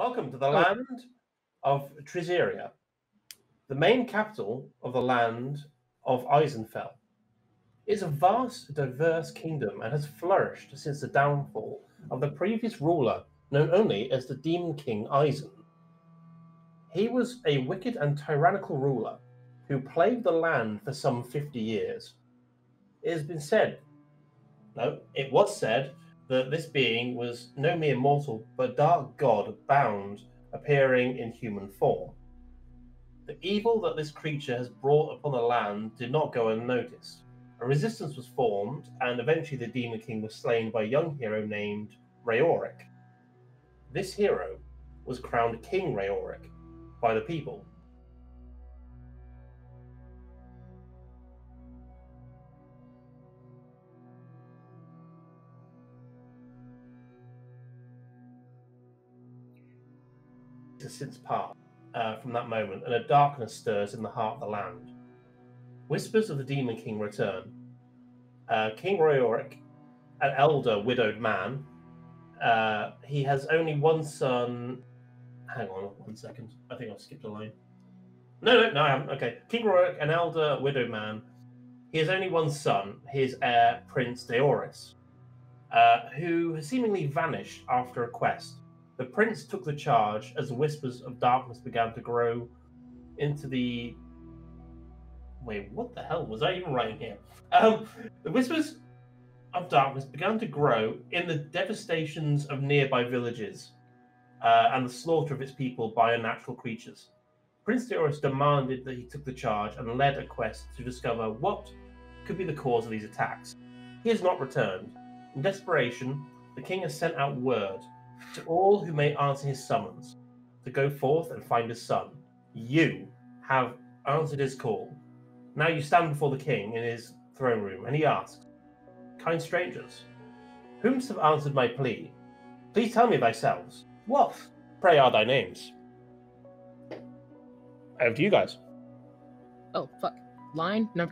Welcome to the land of Trizeria, the main capital of the land of Eisenfell. It is a vast, diverse kingdom and has flourished since the downfall of the previous ruler, known only as the Demon King Eisen. He was a wicked and tyrannical ruler who plagued the land for some 50 years. It has been said, no, it was said, that this being was no mere mortal, but a dark god bound, appearing in human form. The evil that this creature has brought upon the land did not go unnoticed. A resistance was formed, and eventually the Demon King was slain by a young hero named Raoric. This hero was crowned King Raoric by the people. Has since passed uh, from that moment, and a darkness stirs in the heart of the land. Whispers of the Demon King return. Uh, King Raoric, an elder widowed man, uh, he has only one son. Hang on one second. I think I've skipped a line. No, no, no, I haven't. Okay. King Raoric, an elder widowed man. He has only one son, his heir, Prince Deoris, uh, who has seemingly vanished after a quest. The prince took the charge as the whispers of darkness began to grow into the. Wait, what the hell was I even writing here? Um, the whispers of darkness began to grow in the devastations of nearby villages uh, and the slaughter of its people by unnatural creatures. Prince Deoris demanded that he took the charge and led a quest to discover what could be the cause of these attacks. He has not returned. In desperation, the king has sent out word to all who may answer his summons to go forth and find his son. You have answered his call. Now you stand before the king in his throne room, and he asks, Kind strangers, whom have answered my plea? Please tell me thyself. What, pray, are thy names? Over to you guys. Oh fuck. Line? No.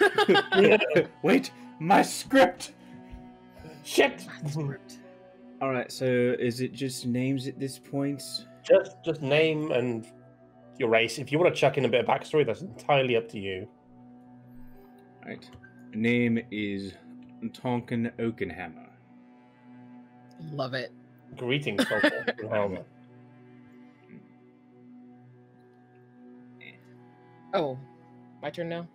Wait, my script. Shit! Script. All right, so is it just names at this point? Just, just name and your race. If you want to chuck in a bit of backstory, that's entirely up to you. All right. Name is Tonkin Oakenhammer. Love it. Greetings, Tonkin from Helmet. Oh, my turn now.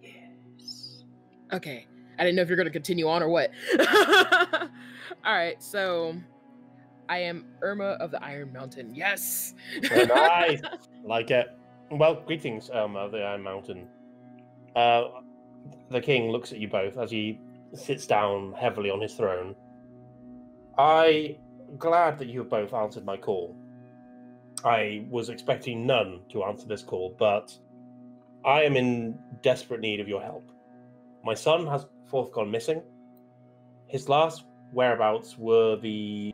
Yes. Okay. I didn't know if you're going to continue on or what. All right. So I am Irma of the Iron Mountain. Yes. Very nice. like it. Well, greetings, Irma of the Iron Mountain. Uh, the king looks at you both as he sits down heavily on his throne. I'm glad that you have both answered my call. I was expecting none to answer this call, but I am in desperate need of your help. My son has forth gone missing. His last whereabouts were the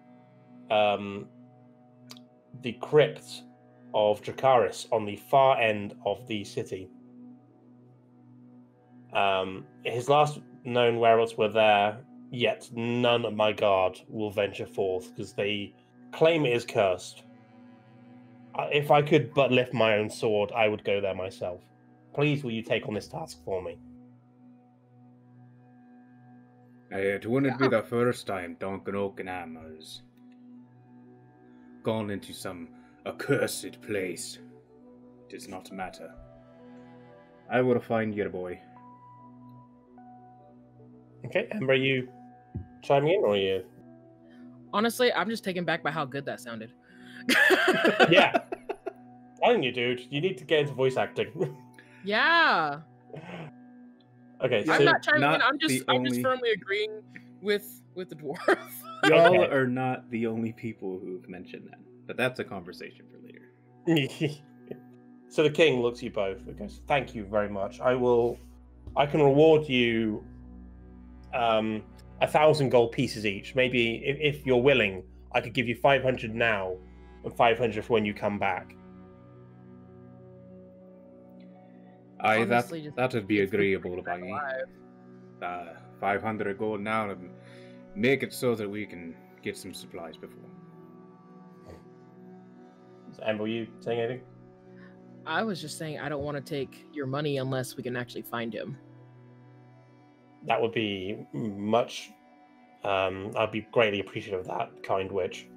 um, the crypt of Dracaris on the far end of the city. Um, his last known whereabouts were there, yet none of my guard will venture forth because they claim it is cursed. Uh, If I could but lift my own sword, I would go there myself. Please, will you take on this task for me? It wouldn't be the first time Tonkin Oakenhammer's gone into some accursed place. It does not matter. I will find your boy. Okay, Amber, you chiming in or are you? Honestly, I'm just taken back by how good that sounded. Yeah. Telling you, dude, you need to get into voice acting. Yeah. okay, so I'm not chiming in. not I'm just I'm just firmly agreeing with with the dwarf. Y'all Okay. are not the only people who've mentioned that, but that's a conversation for later. so the king looks at you both and goes, "Thank you very much. I will. I can reward you um, a thousand gold pieces each. Maybe if, if you're willing, I could give you five hundred now and five hundred for when you come back. I that that would be agreeable to freaking buy alive. uh, 500 gold now and make it so that we can get some supplies before. So, Amber, were you saying anything? I was just saying I don't want to take your money unless we can actually find him. That would be much. Um, I'd be greatly appreciative of that, kind witch.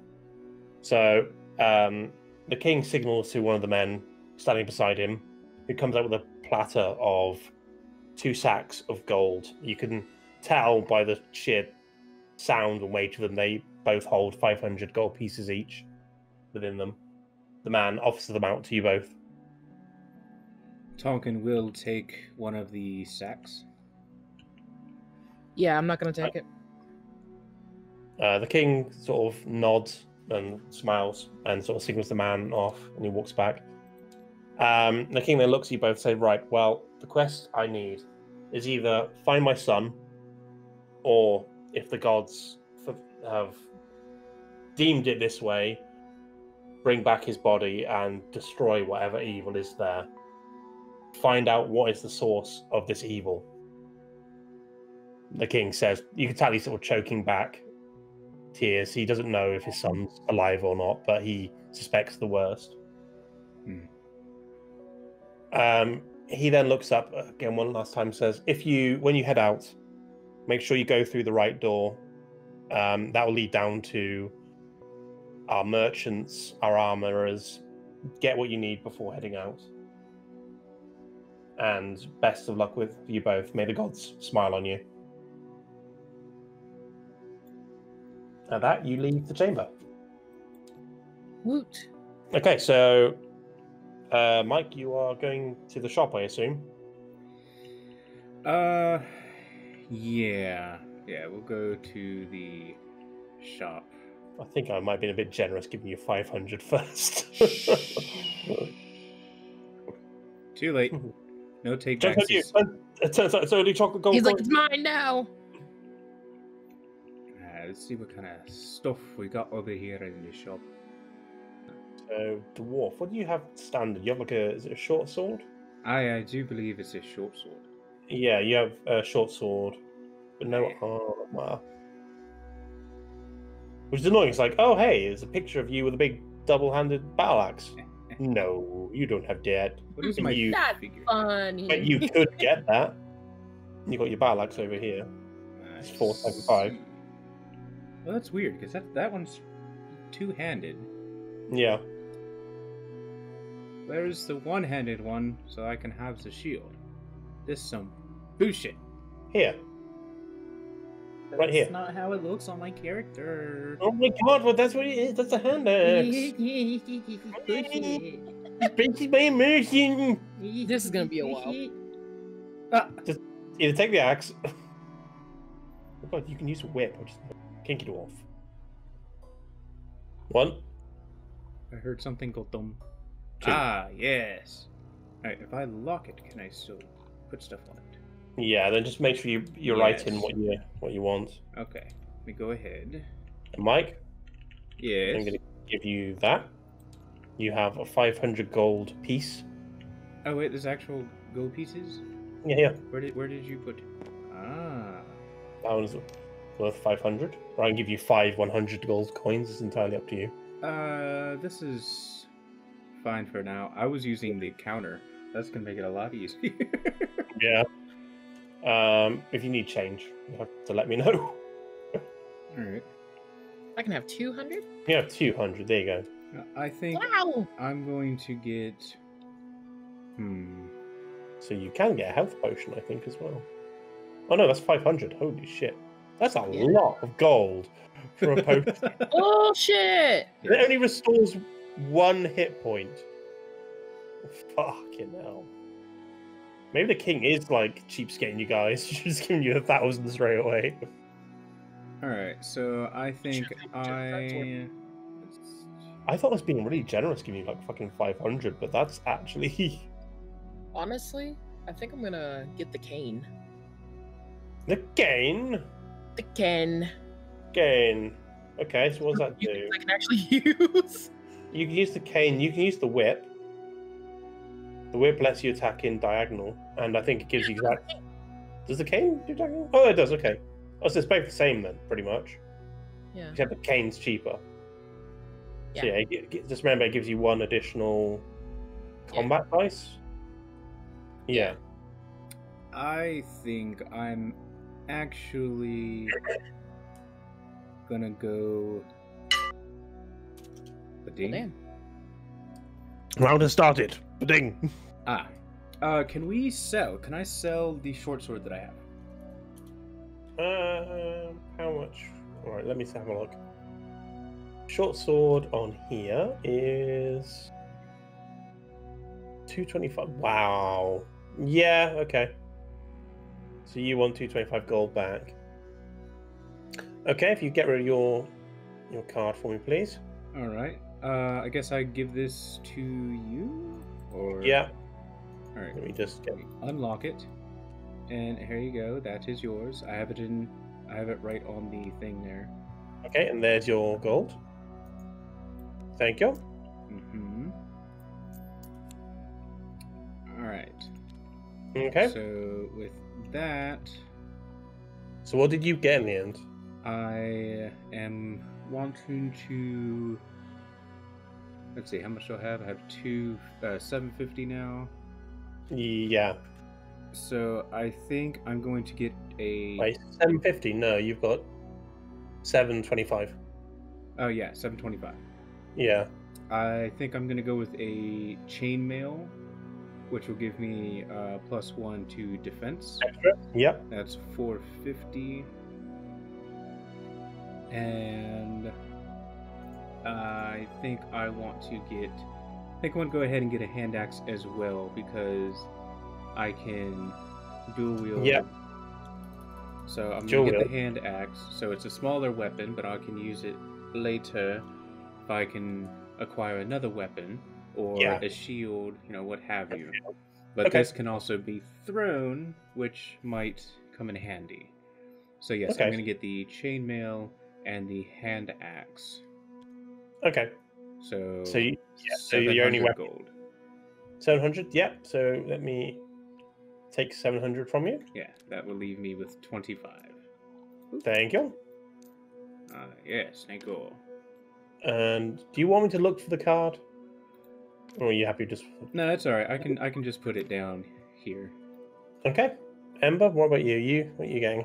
So um, the king signals to one of the men standing beside him, who comes out with a platter of two sacks of gold. You can tell by the sheer sound and weight of them, they both hold 500 gold pieces each within them. The man offers them out to you both. Tonkin will take one of the sacks. Yeah, I'm not gonna take it. Uh, the king sort of nods and smiles and sort of signals the man off, and he walks back. Um, the king then looks at you both, say, "Right, well, the quest I need is either find my son, or if the gods have deemed it this way, bring back his body and destroy whatever evil is there. Find out what is the source of this evil." The king says, "You can tell he's sort of choking back." tears. He doesn't know if his son's alive or not, but he suspects the worst. Hmm. Um, he then looks up again one last time. Says, "If you, when you head out, make sure you go through the right door. Um, that will lead down to our merchants, our armorers. Get what you need before heading out. And best of luck with you both. May the gods smile on you." At that, you leave the chamber. Woot. Okay, so uh, Mike, you are going to the shop, I assume. Uh, yeah, yeah. We'll go to the shop. I think I might have been a bit generous giving you 500 first. Too late. No take Jump on you. backs. It turns out it's only chocolate gold. He's like, it's mine now. Uh, let's see what kind of stuff we got over here in the shop. So, dwarf, what do you have standard? You have like a, is it a short sword? I, I do believe it's a short sword. Yeah, you have a short sword, but no Yeah. armor. Which is annoying. It's like, oh, hey, there's a picture of you with a big double handed battle axe. No, you don't have that. What is And my you- Not figure? funny. But you could get that. You got your battle axe over here. It's I 475. Well, that's weird because that that one's two-handed. Yeah. Where's the one-handed one so I can have the shield? This some bullshit. Here. Right here. That's not how it looks on my character. Oh my god, well, that's what it is. That's a hand axe. Printed by immersion. This is gonna be a while. Ah, Either take the axe. oh god, you can use a whip. I'll just kink it off. One. I heard something go dum. Ah, yes. Alright, if I lock it, can I still put stuff on it? Yeah, then just make sure you you're right in what you what you want. Okay, let me go ahead. And Mike, Yes. I'm going to give you that. You have a 500 gold piece. Oh wait, there's actual gold pieces. Yeah, yeah. Where did where did you put? Ah, That one's worth 500. Or I can give you five 100 gold coins. It's entirely up to you. uh, this is fine for now. I was using the counter. That's gonna make it a lot easier. Yeah. Um, if you need change, you have to let me know. All right. I can have 200? You have 200. There you go. I think Wow. I'm going to get. Hmm. So you can get a health potion, I think, as well. Oh no, that's 500. Holy shit. That's a Yeah. lot of gold for a potion. Bullshit. it only restores one hit point. Fucking hell. Maybe the king is like cheapskating you guys, just giving you a thousand straight away. All right. So I think Check- check I. I thought I was being really generous, giving you like fucking 500, but that's actually Honestly, I think I'm gonna get the cane. the cane? The cane. Gain. Okay, so what does that do? I can actually use. You can use the cane. You can use the whip. The whip lets you attack in diagonal, and I think it gives you exact. Does the cane do diagonal? Oh, it does. Okay. Oh, so it's both the same then, pretty much. Yeah. Except the cane's cheaper. So yeah, it gi- gi- just remember it gives you one additional Yeah. combat dice. Yeah. I think I'm actually gonna go. The Well, ding. Round has started. Ding. Ah, uh, can we sell? Can I sell the short sword that I have? Um, how much? All right, let me have a look. Short sword on here is two twenty-five. Wow. Yeah. Okay. So you want two twenty-five gold back? Okay, if you get rid of your your card for me, please. All right. Uh, I guess I give this to you, or Yeah. All right. Let me just get. Unlock it, and here you go. That is yours. I have it in. I have it right on the thing there. Okay, and there's your gold. Thank you. Mm-hmm. All right. Okay. So with that, So what did you get in the end? I am wanting to. Let's see, how much do I have? I have two, uh, seven fifty now. Yeah. So I think I'm going to get a. Wait, seven fifty? No, you've got seven twenty-five. Oh yeah, seven twenty-five. Yeah. I think I'm gonna go with a chainmail, which will give me uh, plus one to defense. Extra. Yep. That's 450. And I think I want to get. I think I want to go ahead and get a hand axe as well because I can dual wield. Yep. So I'm Dual gonna get wield. the hand axe. So it's a smaller weapon, but I can use it later if I can acquire another weapon or Yeah. a shield, you know, what have you. But Okay. this can also be thrown, which might come in handy. So yes, Okay. I'm going to get the chainmail and the hand axe. Okay. So So you, yeah, so your only 700 weapon- gold. seven hundred. Yep. So let me take seven hundred from you. Yeah, that will leave me with 25. Thank you. Uh, yes, thank you. And do you want me to look for the card? Or are you happy just? No, that's all right. I can I can just put it down here. Okay. Ember, what about you? You what are you getting?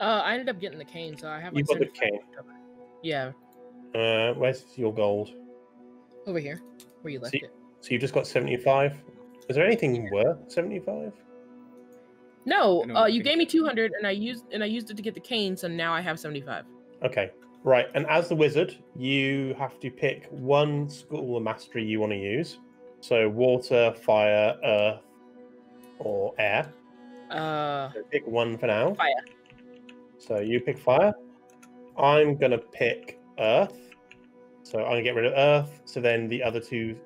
Uh, I ended up getting the cane, so I have You got the cane. Yeah, Uh, where's your gold? over here, where you left See- it. So you've just got seventy-five. Is there anything worth seventy-five? No, uh, you gave me 200, and I used and I used it to get the cane, so now I have 75. Okay. Right. And as the wizard, you have to pick one school of mastery you want to use. So water, fire, earth, or air. Uh, So pick one for now. Fire. So you pick fire. I'm gonna pick earth. So I'm gonna get rid of earth. So then the other two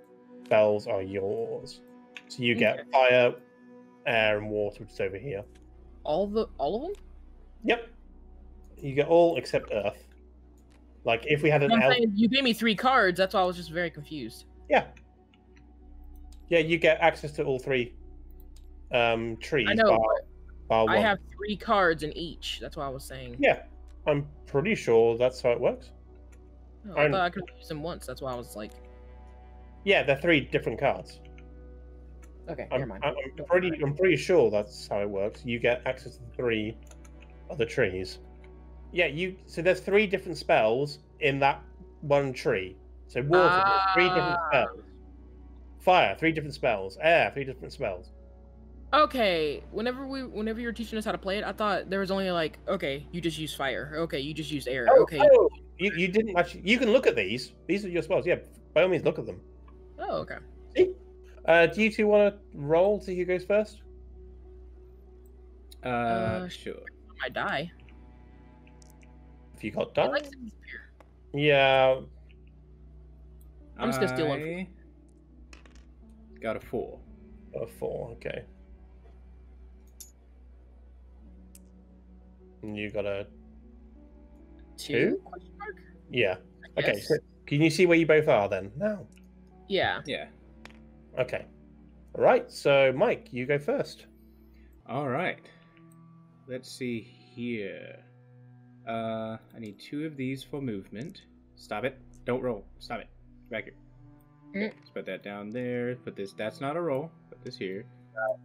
spells are yours. So you get Okay. fire, air, and water, which is over here. all the all of them. Yep. You get all except earth. Like if we had an elf, saying you gave me three cards. That's why I was just very confused. yeah, yeah, you get access to all three um trees. I know. bar- bar I have three cards in each. That's why I was saying. Yeah, I'm pretty sure that's how it works. Oh, I I'm- thought I could use them once. That's why I was like, Yeah, they're three different cards. okay, never I'm, mind. I'm Don't pretty, worry. I'm pretty sure that's how it works. You get access to the three other trees. Yeah, you. So there's three different spells in that one tree. So water, there's three different Ah. spells. Fire, three different spells. Air, three different spells. Okay, whenever we whenever you were teaching us how to play it, I thought there was only like, okay, you just use fire. Okay, you just use air. Oh, okay. oh, you, you didn't actually. You can look at these. These are your spells. Yeah, by all means, look at them. Oh, okay. Uh, do you two want to roll? To who goes first. Uh, Uh, sure. I might die. If you got done. likes to. Yeah. I'm just gonna steal one from Got a four. A four. Okay. And you got a Two? Question mark? Yeah. I Okay. So can you see where you both are then? Now. Yeah. Yeah. Okay. All right. So Mike, you go first. All right. Let's see here. Uh, I need two of these for movement. Stop it. Don't roll. Stop it. Back here. Mm. Let's put that down there. Put this. That's not a roll. Put this here.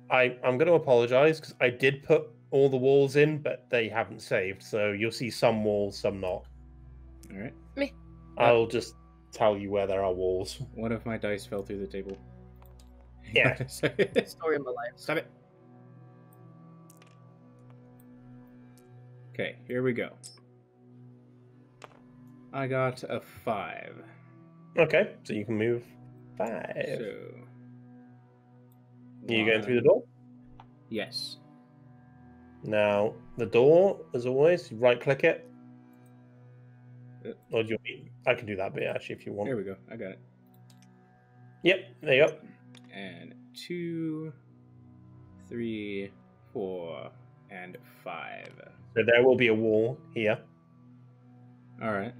I I'm going to apologize because I did put all the walls in, but they haven't saved. So you'll see some walls, some not. All right. Me. I'll just tell you where there are walls. One of my dice fell through the table. Yeah. Story of my life. Stop it. Okay, here we go. I got a five. Okay, so you can move five. So. you going through the door? Yes. Now the door, as always, right click it. Yep. Or do you want me? I can do that bit actually if you want. There we go. I got it. Yep, there you go. And two, three, four, and five. So there will be a wall here. All right.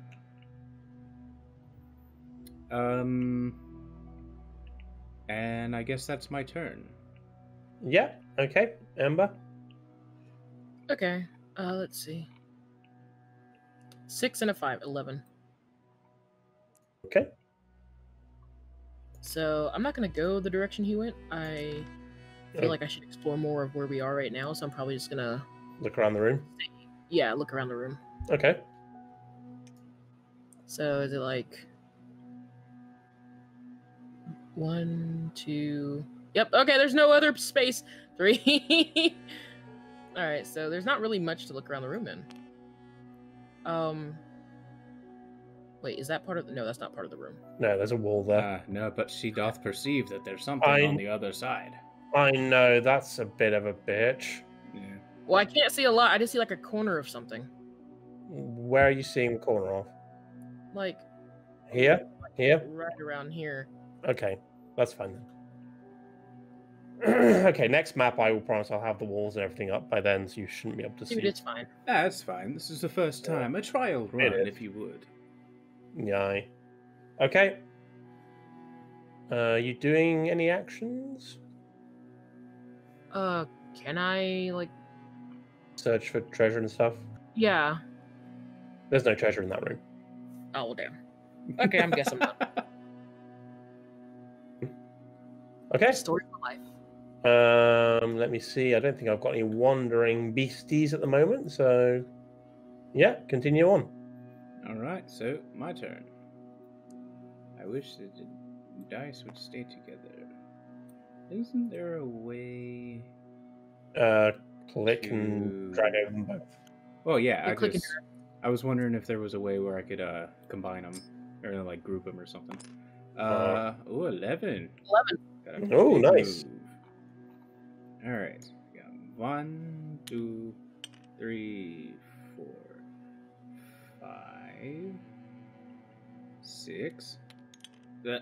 Um. And I guess that's my turn. Yeah. Okay, Ember. Okay. Uh, let's see. Six and a five, eleven. Okay. So I'm not gonna go the direction he went. I feel Okay. like I should explore more of where we are right now. So I'm probably just gonna, Look around the room. yeah, look around the room. Okay. So is it like one, two? Yep. Okay. There's no other space. Three. All right. So there's not really much to look around the room in. Um. Wait, is that part of the? No, that's not part of the room. No, there's a wall there. Ah, no, but she doth perceive that there's something I- on the other side. I know that's a bit of a bitch. Yeah. Well, I can't see a lot. I just see like a corner of something. Where are you seeing the corner of? Like Here? Here? right around here. Okay, that's fine then. okay, next map I will promise I'll have the walls and everything up by then, so you shouldn't be able to see. Dude, it's fine. That's fine. This is the first Yeah. time. A trial run, if you would. Yeah. Okay. Uh, you doing any actions? Uh, can I like? Search for treasure and stuff. Yeah. There's no treasure in that room. Oh well, damn. Okay, I'm guessing not. Okay. Story of my life. Um, let me see. I don't think I've got any wandering beasties at the moment, so yeah, continue on. All right, so my turn. I wish that the dice would stay together. Isn't there a way? Uh, click and drag over them both. Well, yeah, You I click and just I was wondering if there was a way where I could uh combine them or like group them or something. Uh, Uh, oh, 11. Eleven. Oh, big nice. Move. All right, we got one, two, three, four, five, six. That.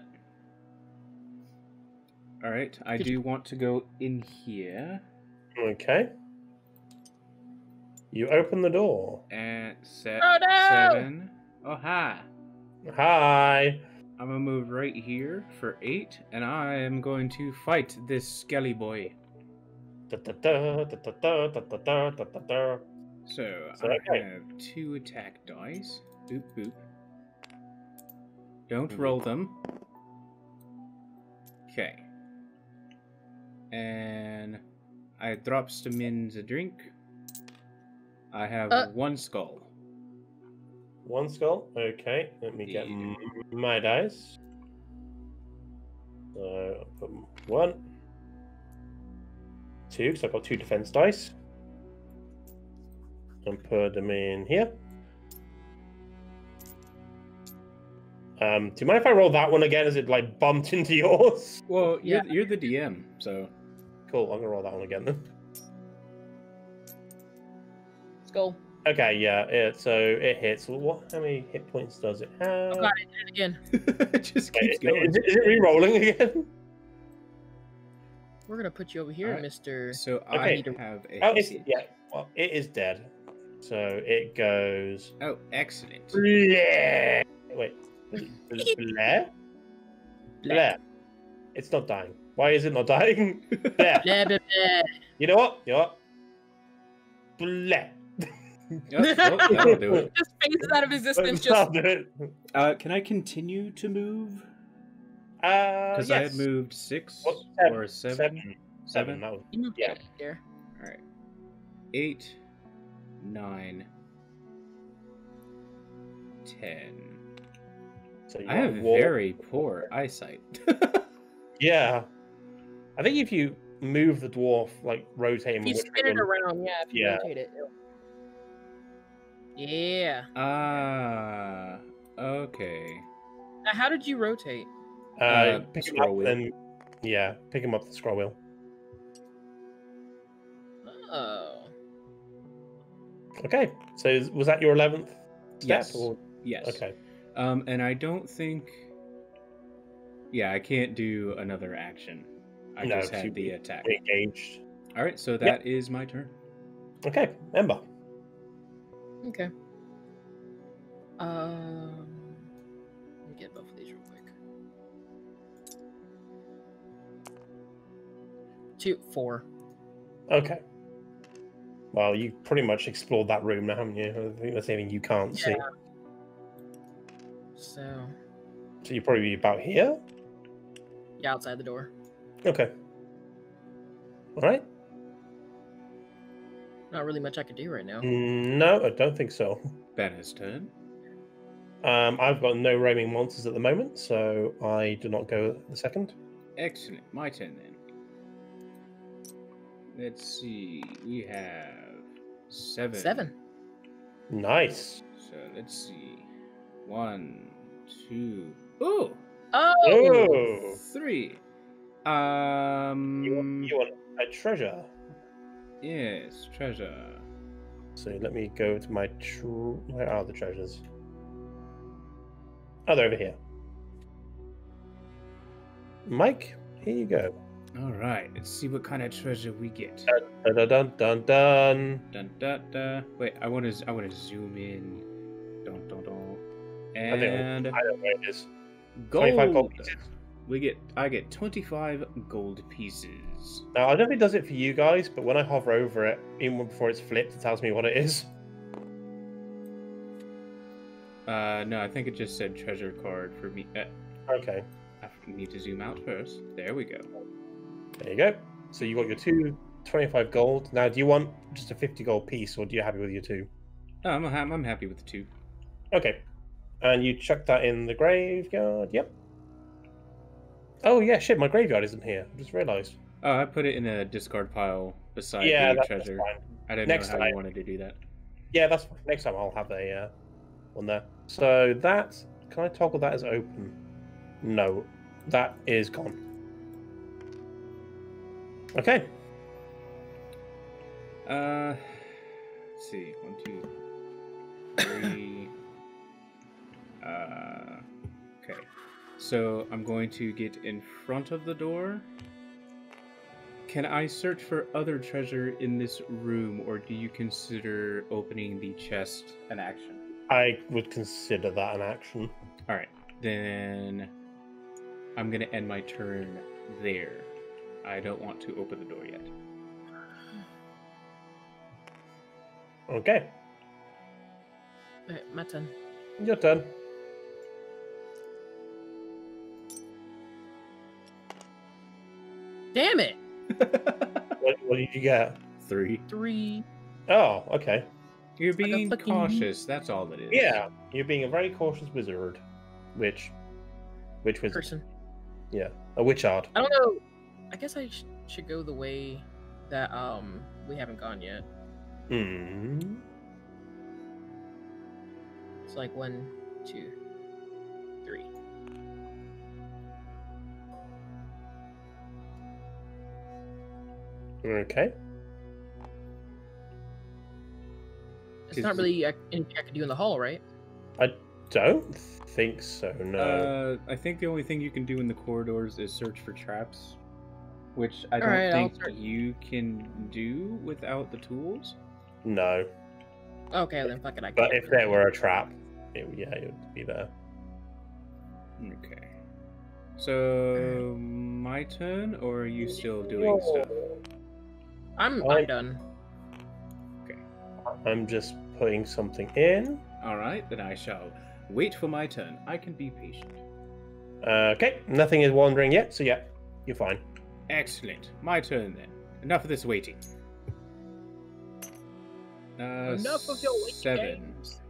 All right, I do want to go in here Okay. You open the door. and set Oh no! seven. Oh hi. Hi. I'm gonna move right here for eight, and I am going to fight this skelly boy. So, So, I okay. have two attack dice. Boop boop. Don't roll them. Okay. And I drops the mins a drink. I have Uh. one skull. One skull. Okay, let me get Yeah. m- my dice. So I'll put one, two, because I've got two defense dice, and put them in here. Um, do you mind if I roll that one again? As it like bumped into yours? Well, Yeah. you're, you're the DM, so Cool. I'm gonna roll that one again then. Skull. Okay, yeah. It, so it hits. What? How many hit points does it have? Oh god, I did it again. it just keeps is, going. is it, is it re-rolling again? We're gonna put you over here, Alright. Mister. So Okay. I have a. Oh, it's, yeah. Well, it is dead. So it goes. Oh, excellent. Bleh. Wait. Bleh? Bleh. It's not dying. Why is it not dying? Bleh. Blah, blah, blah. You know what? You know what? Bleh. Yep, well, do it. Just phases out of existence. I'll Just do it. Uh, can I continue to move? Uh, Because I had moved six What, seven, or seven. Seven. Seven? That was, You moved Yeah. back there. All right. Eight, nine, ten. so you I have walk- very poor eyesight. Yeah. I think if you move the dwarf, like rotate him, If you which spin it around, yeah. If you Yeah. rotate it. it'll- Yeah. ah, okay. Now, how did you rotate? Uh, uh, pick him up wheel. and yeah, pick him up the scroll wheel. Oh. Okay, so was that your eleventh step? Yes. Or... Yes. Okay. Um, and I don't think. Yeah, I can't do another action. I No, just 'cause had the attack. Engaged. All right, so that is my turn. Okay, Ember. Okay. Um. Two, four. Okay. Well, you pretty much explored that room now, haven't you? I think that's anything you can't see. So, So you're probably be about here. yeah, outside the door. Okay. All right. Not really much I could do right now. Mm, No, I don't think so. Banner's turn. Um, I've got no roaming monsters at the moment, so I do not go the second. Excellent. My turn then. Let's see. We have seven. Seven. Nice. So let's see. One, two. Ooh, Oh. Oh, three. Um. you want, you want a treasure? Yes, treasure. So let me go to my. Tr- Where are the treasures? Oh, they're over here. Mike, here you go. All right. Let's see what kind of treasure we get. Dun dun dun dun. dun. Dun, dun, dun. Wait, I want to. I want to zoom in. Dun, dun, dun. I think And I know where it is. gold. 25 gold pieces. We get. I get twenty-five gold pieces. Now, I don't think it does it for you guys, but when I hover over it, even before it's flipped, it tells me what it is. Uh, no, I think it just said treasure card for me. Uh, Okay, I need to zoom out first. There we go. There you go. So you got your two 25 gold. Now, do you want just a 50 gold piece, or do you happy with your two? I'm, I'm I'm happy with the two. Okay. And you chuck that in the graveyard. Yep. Oh yeah, shit. My graveyard isn't here. I just realised. Oh, I put it in a discard pile beside yeah, the treasure. I didn't Next know how time. you wanted to do that. Yeah, that's fine. Next time I'll have a uh, one there. So that can I toggle that as open? No, that is gone. Okay. Uh, let's see. One, two, three. uh, okay. So I'm going to get in front of the door. Can I search for other treasure in this room, or do you consider opening the chest an action? I would consider that an action. All right, then I'm gonna end my turn there. I don't want to open the door yet. Okay, Alright, my turn. your turn. Damn it! What, what did you get? Three. Three. Oh, okay. You're Like being fucking- cautious. That's all it is. Yeah, you're being a very cautious wizard. Which, which wizard? Person. Yeah, a witch witchard. I don't know. I guess I sh- should go the way that um we haven't gone yet. Hmm. It's like one, two, three. Okay. It's Is not really anything I could do in the hall, right? I don't think so. No. Uh, I think the only thing you can do in the corridors is search for traps, which I don't Alright, I'll think you can do without the tools. no. Okay, then fuck it. I But can't. if there were a trap, it, yeah, it would be there. Okay. So my turn, or are you still doing stuff? I'm I'm- I'm done. Okay. I'm just putting something in. All right, then I shall wait for my turn. I can be patient. Uh, okay, nothing is wandering yet, so yeah, you're fine. Excellent. My turn then. Enough of this waiting. Uh, Enough of your waiting seven. games.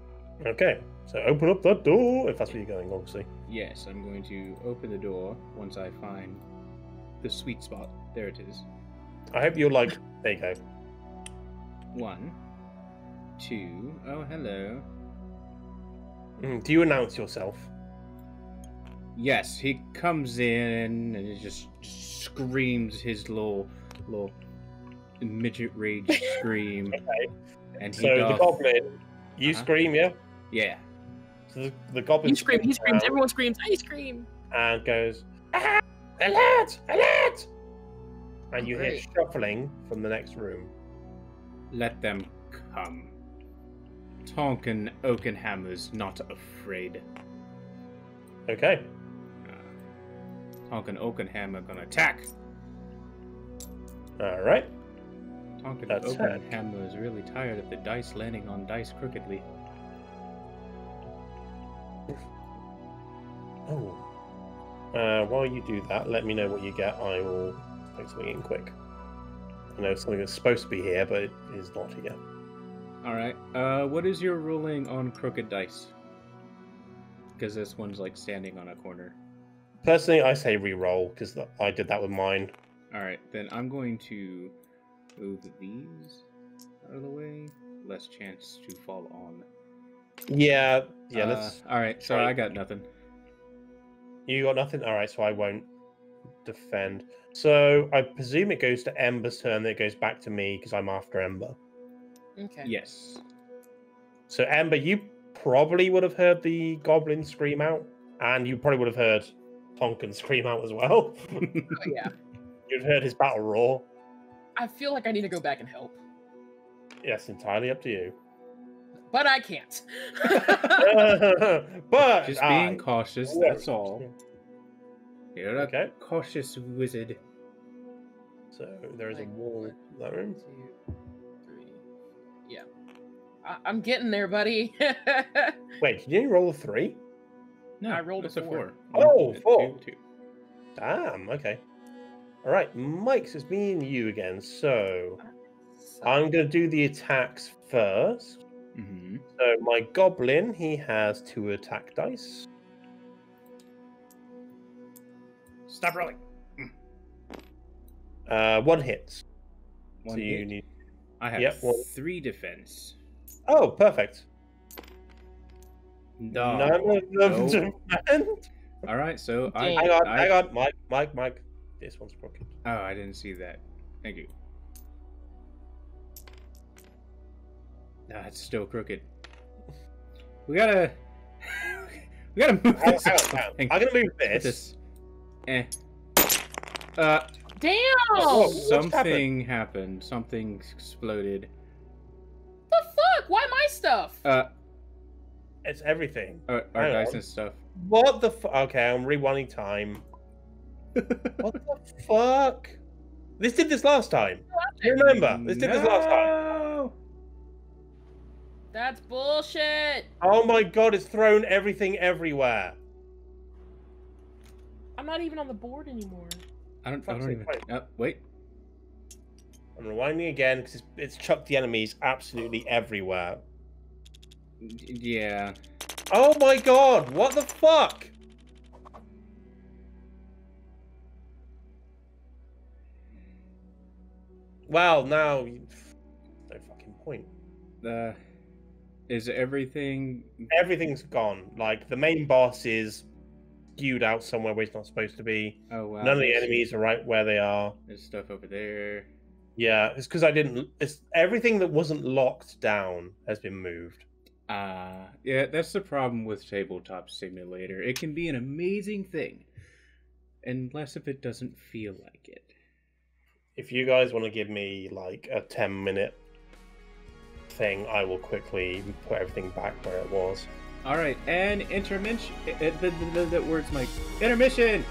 Okay, so open up that door if that's where you're going, obviously. Yes, I'm going to open the door once I find the sweet spot. There it is. I hope you're like, there you go. One, two. Oh, hello. Mm, do you announce yourself? Yes, he comes in and he just, just screams his little, little midget rage scream, Okay. and he So the goblin, you Uh-huh. scream, yeah? yeah, So the, the goblin You scream, he screams, around everyone screams, I scream. and goes, "Ah, alert, alert! And you hear shuffling from the next room. let them come. Tonkin Oakenhammer's not afraid. Okay. Uh, Oakenhammer gonna attack. All right. Tonkin That's Oakenhammer is really tired of the dice landing on dice crookedly. Oh. Uh, while you do that, let me know what you get. I will put something in quick. I know something that's supposed to be here, but it is not here. All right. Uh, what is your ruling on crooked dice? Because this one's like standing on a corner. Personally, I say re-roll because I did that with mine. All right, then I'm going to move these out of the way. Less chance to fall on. Yeah, yeah. Uh, let's. all right, Sorry, I got nothing. You got nothing. All right, so I won't defend. So I presume it goes to Ember's turn. Then it goes back to me because I'm after Ember. Okay. Yes. So Ember, you probably would have heard the goblin scream out, and you probably would have heard Tonkin scream out as well. Oh, yeah. You've heard his battle roar. I feel like I need to go back and help, Yes, entirely up to you. but I can't. but Just I- being cautious. That's all. You're a Okay. cautious wizard. So there is a wall in that room. Two, three. Yeah. I- I'm getting there, buddy. Wait, did you roll a three? No, I rolled a that's a four. Four. Oh, One, two, four. two. Damn. Okay. All right, Mike's. It's me and you again. So I'm gonna do the attacks first. Mm-hmm. So my goblin, he has two attack dice. Stop rolling. Uh, one hits. One so you hit. need. I have Yep, one- three defense. Oh, perfect. No. None of them No. defend. All right, so I, Dang. Hang on, I- hang on, Mike, Mike, Mike. This one's crooked. Oh, I didn't see that. Thank you. No, it's still crooked. We gotta. we gotta move this. hang on, up. hang on. I'm gonna move put this. Eh. Uh, Damn! Whoa, what's something happened. Something exploded. the fuck? Why my stuff? Uh, It's everything. our, our Hang dice and stuff. What the? F- okay, I'm rewinding time. What the fuck? This did this last time. You remember? This did this last time. That's bullshit. Oh my god! It's thrown everything everywhere. I'm not even on the board anymore. I don't. I Fuck's don't even. wait. Uh, wait. I'm rewinding again because it's, it's chucked the enemies absolutely everywhere. Yeah. Oh my god! What the fuck? Well, now no fucking point. Uh, is everything? Everything's gone. Like the main boss is skewed out somewhere where he's not supposed to be. Oh wow. None of the enemies are right where they are. There's stuff over there. Yeah, it's because I didn't. It's everything that wasn't locked down has been moved. Ah, yeah, that's the problem with Tabletop Simulator. It can be an amazing thing, unless if it doesn't feel like it. If you guys want to give me like a ten minute thing, I will quickly put everything back where it was. All right, and intermission. It, the, the, the, the words, Mike. Intermission.